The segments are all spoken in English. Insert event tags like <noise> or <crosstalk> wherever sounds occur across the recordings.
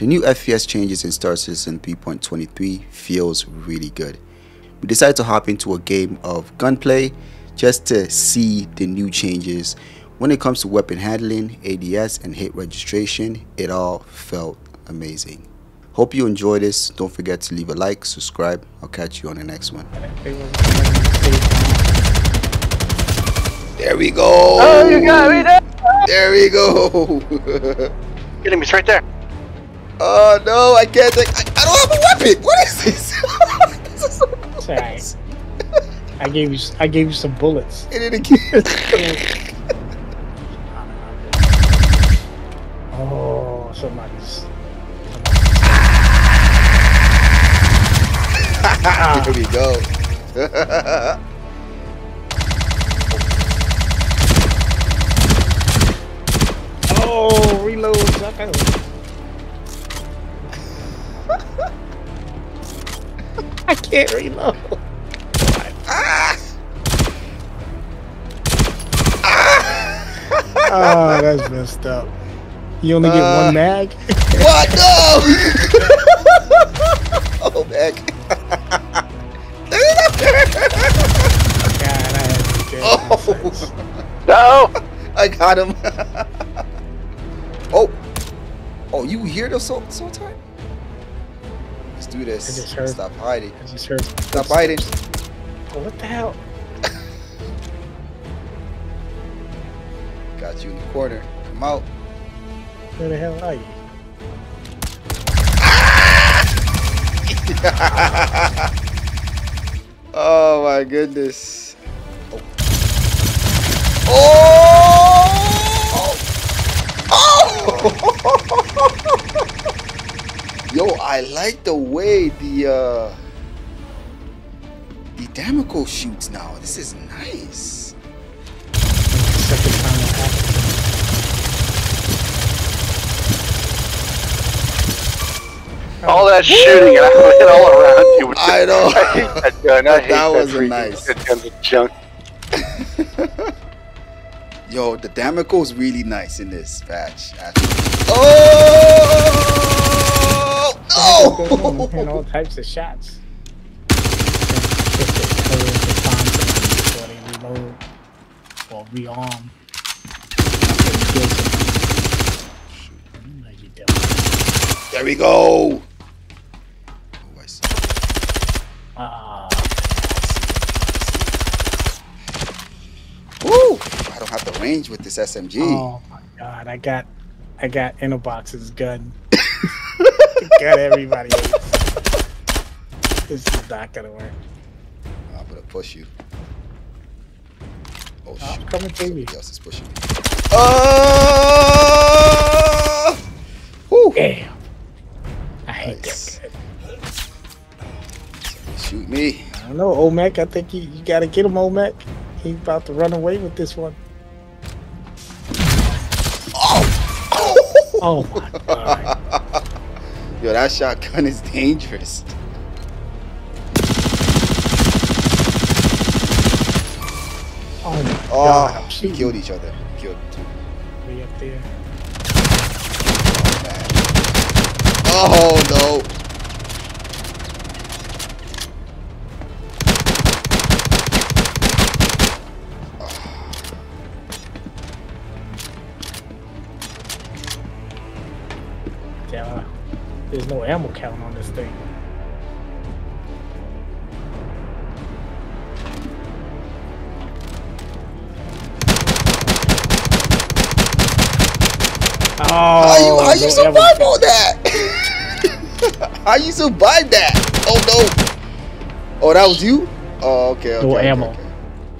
The new FPS changes in Star Citizen 3.23 feels really good. We decided to hop into a game of gunplay just to see the new changes. When it comes to weapon handling, ADS, and hit registration, it all felt amazing. Hope you enjoy this. Don't forget to leave a like, subscribe. I'll catch you on the next one. There we go. Oh, you got me there. There we go. <laughs> Get him, right there. Oh no, I can't take. I, I don't have a weapon. What is this? <laughs> this is so It's. I gave you I gave you some bullets. <laughs> It again. Oh, somebody's. <laughs> Here we go. Oh, reload. I can't reload. Oh, that's messed up. You only get Uh, one mag? what? No! <laughs> oh, man. God, I had to get Oh. No. <laughs> I got him. <laughs> oh. Oh, you hear the so so time? Let's do this. Stop hiding. I just heard. Stop hiding. Oh, what the hell? Got you in the corner. Come out. Where the hell are you? <laughs> Oh my goodness. Oh! Oh! Yo, I like the way the uh the Demeco shoots now. This is nice. Second time it happened. All that shooting and I went all around you. I know. <laughs> I hate that gun. I hate That that, was nice. That gun's junk. <laughs> Yo, the Demeco is really nice in this patch. Oh! <laughs> And No! all types of shots. Just to close the time before they reload or rearm. After they kill somebody. Like you do. There we go. Oh, I see. Ah, Woo! I don't have the range with this SMG. oh my god! I got, I got Innobox's gun. <laughs> got everybody. else. This is not gonna work. I'm gonna push you. Oh I'm shoot! coming to you. Else is pushing me. Uh, oh! Woo! Damn. I hate Nice. that gun. Shoot me. I don't know, Omek. I think you, you gotta get him, Omek. He's about to run away with this one. Oh my god. <laughs> Yo, that shotgun is dangerous. Oh my Oh, god. We killed each other. We killed two. way up there. Oh, oh no! No ammo count on this thing. Oh, How you, how you survive all that? <laughs> how you survive that? Oh no! Oh, that was you? Oh, okay. okay No okay, ammo. okay.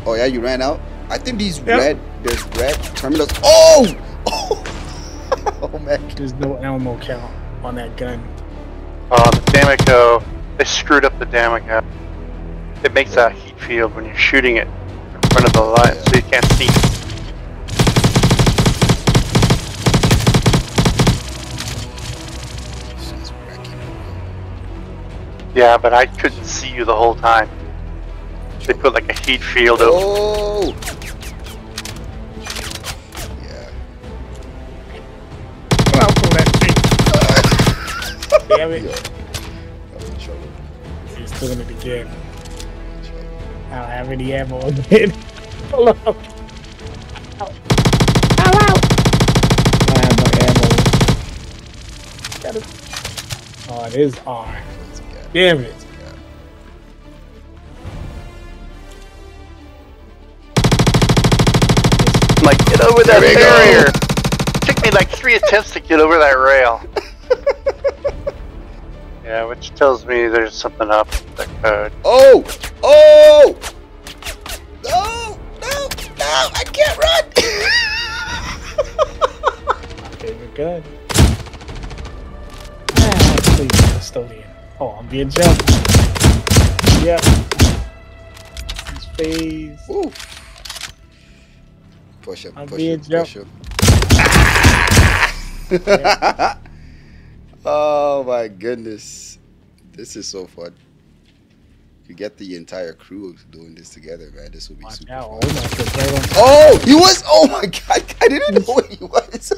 Oh yeah, you ran out. I think these Yep. red. There's red terminals. Oh! Oh! <laughs> oh man. There's no ammo count on that gun. Oh, the Demeco. They screwed up the Demeco. It makes a heat field when you're shooting it in front of the light, so you can't see. Yeah, but I couldn't see you the whole time. They put like a heat field over. Oh! Damn it. I'm in trouble. He's doing it again. I'm in trouble. I don't have any ammo again. <laughs> Hold on. Ow. Ow, ow. I have no ammo. Got it. Oh, it is R. Damn it. Let's go. I'm like, get over that There we go. barrier. Took me like three attempts to get over that rail. <laughs> yeah, which tells me there's something up with the code. Oh! Oh! No! No! No! I can't run! My favorite gun. Ah, please, custodian. Oh, I'm being jumped. Yep. His face. Ooh. Push him, I'm push being him, push him. <laughs> oh my goodness. This is so fun. You get the entire crew doing this together, man. This will be Watch super out. fun. Oh, my God, right on Oh, he was. Oh my god, <laughs> I didn't know where he was.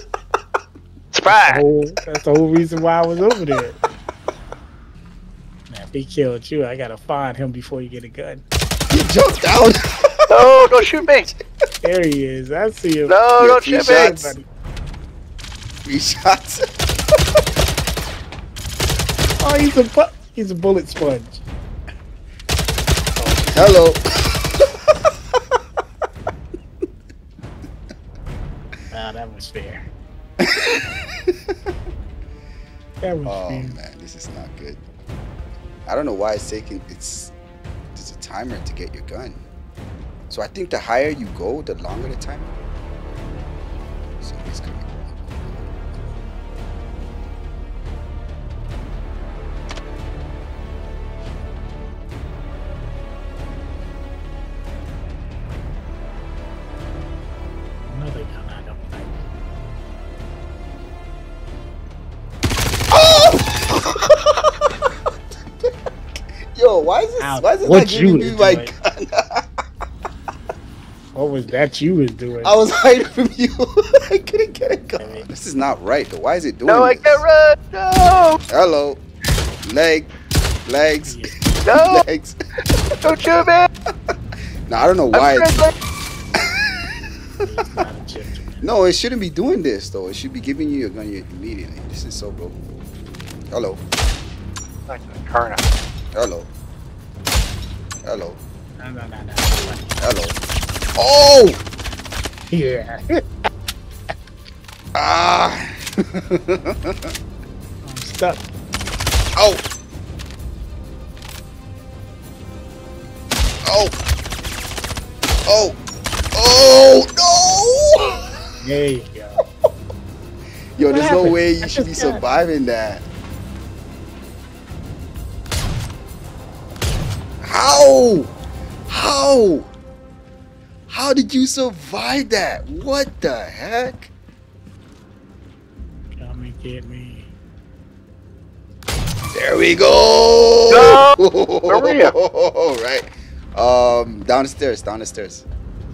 Surprise! whole, that's the whole reason why I was over there. Man, if he killed you, I gotta find him before you get a gun. he jumped down. No, don't shoot me! There he is. I see him. No, Yeah, don't shoot me! shots. Buddy. Three shots. Oh, he's a bu- he's a bullet sponge. Hello. <laughs> Ah, that was fair. <laughs> That was Oh fair. man, this is not good. I don't know why it's taking. It's there's a timer to get your gun. So I think the higher you go, the longer the timer. Somebody's coming. Yo, why is this? Ow, Why is it what not giving you me my doing? gun? <laughs> What was that you was doing? I was hiding from you. <laughs> I couldn't get a gun. This is not right. Though. Why is it doing No, I this? can't run! No! Hello, leg, legs, Yeah, No! legs. <laughs> Don't shoot me! Now I don't know why. I'm It, friendly! he's not a gentleman. no, it shouldn't be doing this though. It should be giving you your gun immediately. This is so broke. Hello, Like the car now. hello, hello, No, no, no, no. hello. Oh! Yeah. <laughs> Ah! I'm stuck. oh! Oh! Oh! Oh! No! There you go. Yo, What there's no way you I should be surviving that. How? How? How did you survive that? What the heck? Come and get me. There we go. No! Maria. <laughs> right. Um, downstairs, downstairs.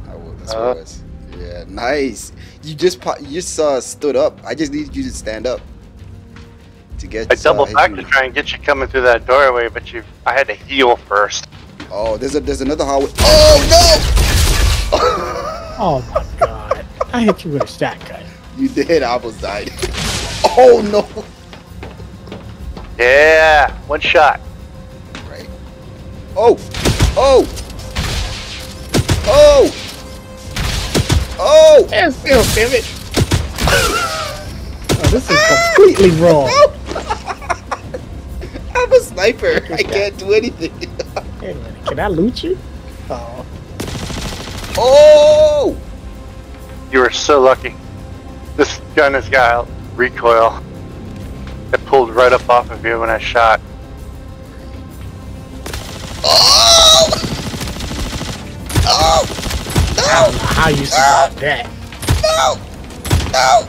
I wa- That's where Uh. it was. Yeah, nice. You just po- you just uh, stood up. I just needed you to stand up to get. I doubled uh, back to try and get you coming through that doorway, but you I had to heal first. Oh, there's a there's another hallway. Oh no! Oh my god. I hit you with a shotgun. you did. I almost died. oh no! Yeah, one shot. Right. Oh! Oh! Oh! Oh! Damn, still, damn it. Oh, this is completely wrong. <laughs> I'm a sniper. I can't do anything. Wait a minute, can I loot you? Oh, Oh! You were so lucky. This gun has got recoil. It pulled right up off of you when I shot. Oh! Oh! I don't know how you survived that. Oh! No!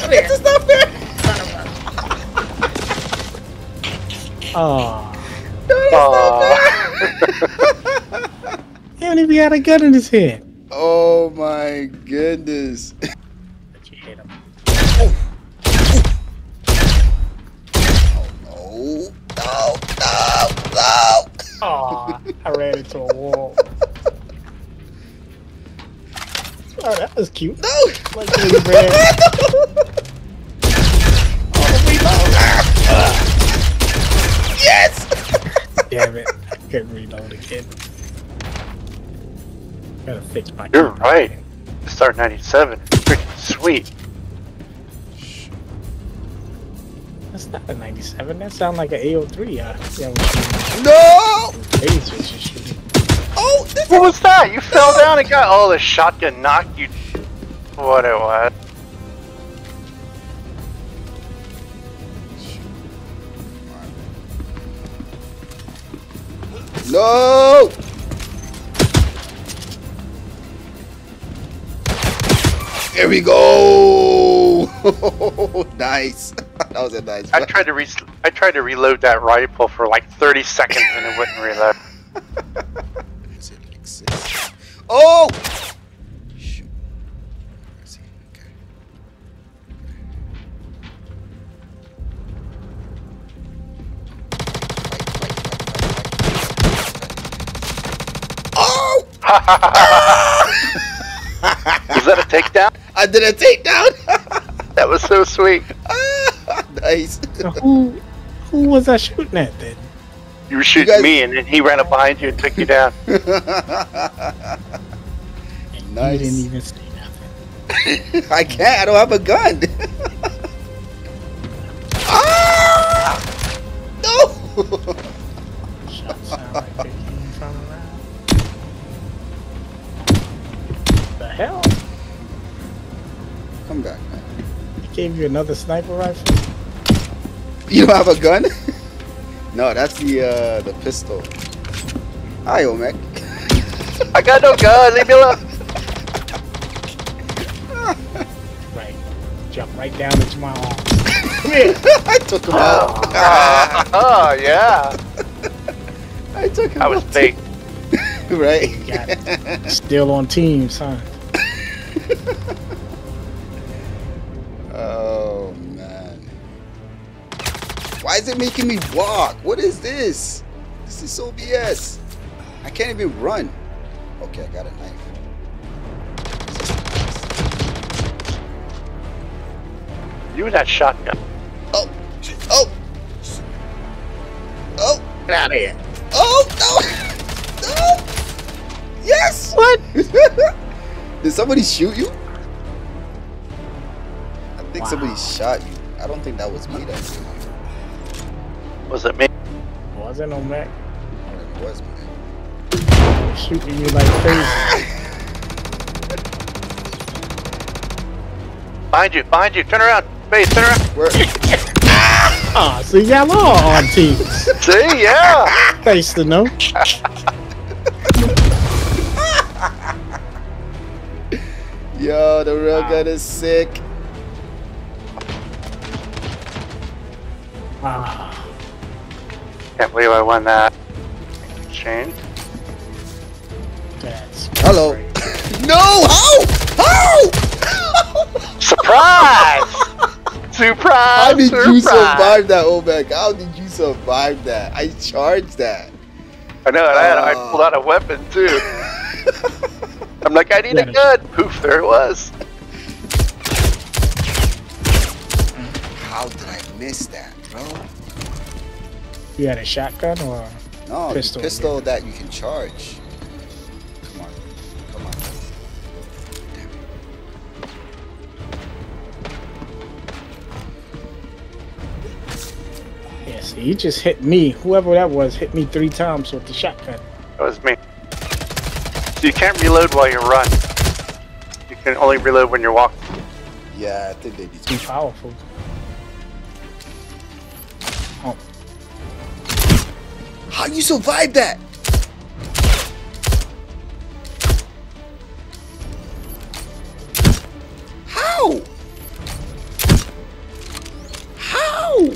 No! <laughs> this is not fair! <laughs> Oh, Aww. <laughs> he don't even got a gun in his head. Oh my goodness. But you hit him. Oh. Oh, no, no, no. Aw, I ran into a wall. <laughs> Oh, that was cute. No! Like, <laughs> Damn it. <laughs> I couldn't reload again. Gotta fix my You're right. The Star 97. Freaking sweet. That's not a 97. That sounds like an AO3. Uh, yeah, No! phase what you're shooting. Oh, this What was that? You fell down and got oh the shotgun knocked you. What it was? No! There we go! <laughs> nice. <laughs> That was a nice I one. tried to re- I tried to reload that rifle for like 30 seconds and it wouldn't reload. Does it exist? Oh! <laughs> Was that a takedown? I did a takedown! <laughs> That was so sweet. <laughs> nice. So who, who was I shooting at then? You were shooting guys- me and then he ran up behind you and took you down. And Nice. You didn't even say nothing. I can't. I don't have a gun. Gave you another sniper rifle? You don't have a gun? <laughs> no, that's the uh, the pistol. Hi, <laughs> Omek. I got no gun. Leave me alone. <laughs> Right. Jump right down into my arms. Come here. I took him out. Oh yeah. I took him I was out. fake. right? Still on teams, huh? Why is it making me walk? What is this? This is so BS. I can't even run. Okay, I got a knife. You and that shotgun. Oh, oh, oh, Get out of here. oh, no, no. Yes. What? <laughs> Did somebody shoot you? I think Wow. somebody shot you. I don't think that was me that shot you. Was it me? Wasn't no Mac. I it was me. Shooting you like crazy. Behind you, behind you. Turn around. Face, turn around. Where? Ah, see, y'all are on teams. See, yeah. Nice to know. Yo, the real Wow. gun is sick. Ah, Can't believe I won that. Shane. that's Hello. great. <laughs> No! How? How? Surprise! <laughs> surprise! How did you surprise. survive that, Omek? How did you survive that? I charged that. I know, and I, had, I Oh. pulled out a weapon too. <laughs> I'm like, I need a gun. Poof, there it was. How did I miss that, bro? You had a shotgun or? No, Pistol. the pistol that you can charge. Come on. Come on. Damn it. Yes, he just hit me. Whoever that was hit me three times with the shotgun. That was me. So you can't reload while you run. You can only reload when you're walking. Yeah, I think they need Too to. powerful. How you survived that? How? How?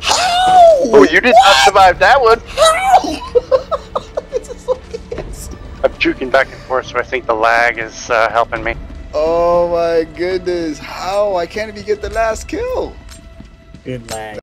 How? Oh, you did not survive that one. How? <laughs> This is so BS. I'm juking back and forth, so I think the lag is uh, helping me. Oh my goodness. How? I can't even get the last kill. good lag.